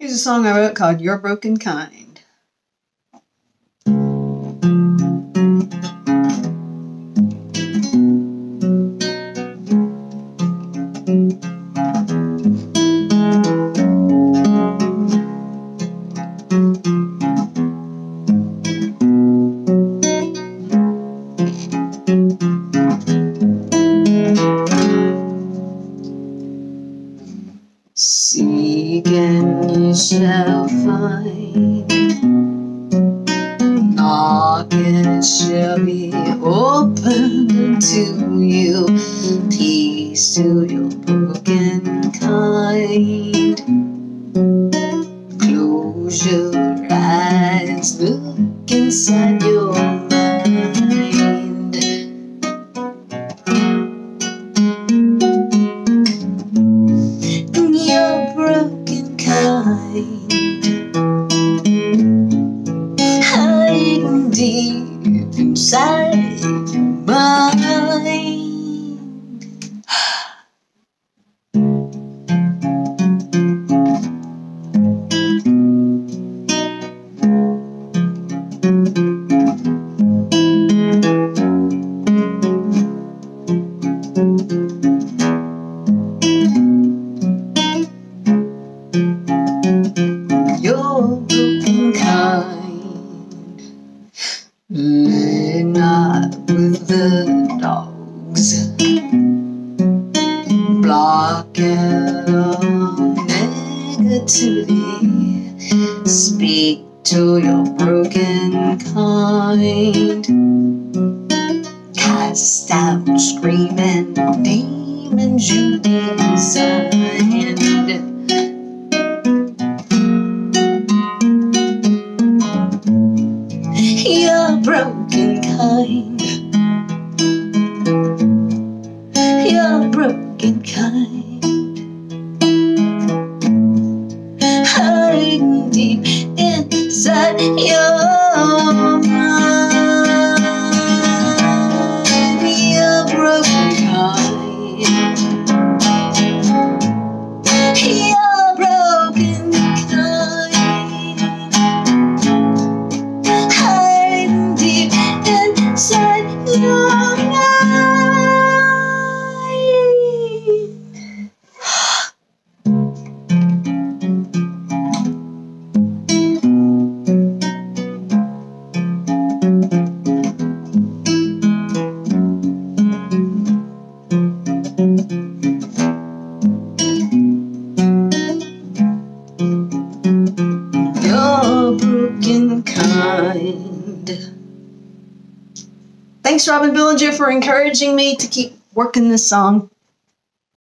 Here's a song I wrote called Your Broken Kind. Seek and you shall find. Knock and it shall be opened to you. Peace to your broken kind. Close your eyes, look inside. Your hiding deep inside your mind. Live not with the dogs. Block out all negativity. Speak to your broken kind. Cast out screaming demons you designed. Broken kind. You're broken kind. Hiding deep inside your Thanks, Robin Billinger, for encouraging me to keep working this song.